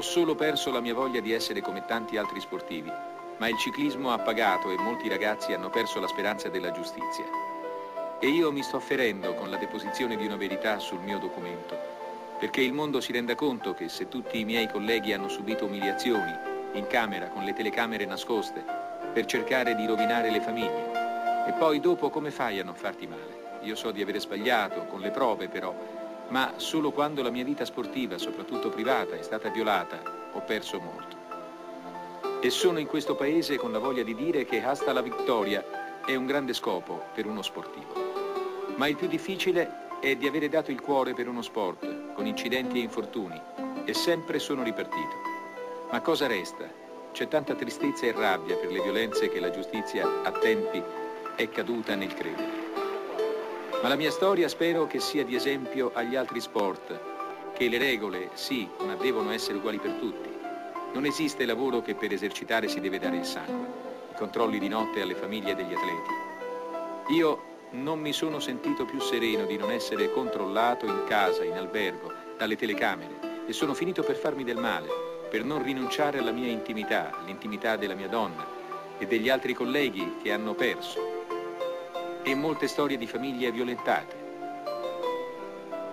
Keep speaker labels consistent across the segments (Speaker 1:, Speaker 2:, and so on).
Speaker 1: Ho solo perso la mia voglia di essere come tanti altri sportivi, ma il ciclismo ha pagato e molti ragazzi hanno perso la speranza della giustizia. E io mi sto ferendo con la deposizione di una verità sul mio documento, perché il mondo si renda conto che se tutti i miei colleghi hanno subito umiliazioni, in camera con le telecamere nascoste, per cercare di rovinare le famiglie, e poi dopo come fai a non farti male? Io so di avere sbagliato, con le prove però, ma solo quando la mia vita sportiva, soprattutto privata, è stata violata, ho perso molto. E sono in questo paese con la voglia di dire che hasta la vittoria è un grande scopo per uno sportivo. Ma il più difficile è di avere dato il cuore per uno sport, con incidenti e infortuni, e sempre sono ripartito. Ma cosa resta? C'è tanta tristezza e rabbia per le violenze che la giustizia a tempi è caduta nel credere. Ma la mia storia spero che sia di esempio agli altri sport, che le regole, sì, ma devono essere uguali per tutti. Non esiste lavoro che per esercitare si deve dare il sangue, i controlli di notte alle famiglie degli atleti. Io non mi sono sentito più sereno di non essere controllato in casa, in albergo, dalle telecamere e sono finito per farmi del male, per non rinunciare alla mia intimità, all'intimità della mia donna e degli altri colleghi che hanno perso e molte storie di famiglie violentate.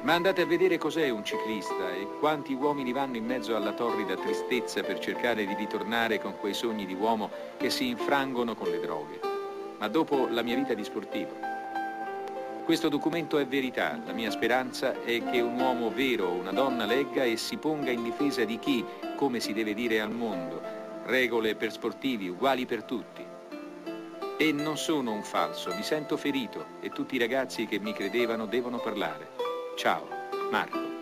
Speaker 1: Ma andate a vedere cos'è un ciclista e quanti uomini vanno in mezzo alla torrida tristezza per cercare di ritornare con quei sogni di uomo che si infrangono con le droghe. Ma dopo la mia vita di sportivo. Questo documento è verità, la mia speranza è che un uomo vero una donna legga e si ponga in difesa di chi, come si deve dire al mondo, regole per sportivi uguali per tutti. E non sono un falso, mi sento ferito e tutti i ragazzi che mi credevano devono parlare. Ciao, Marco.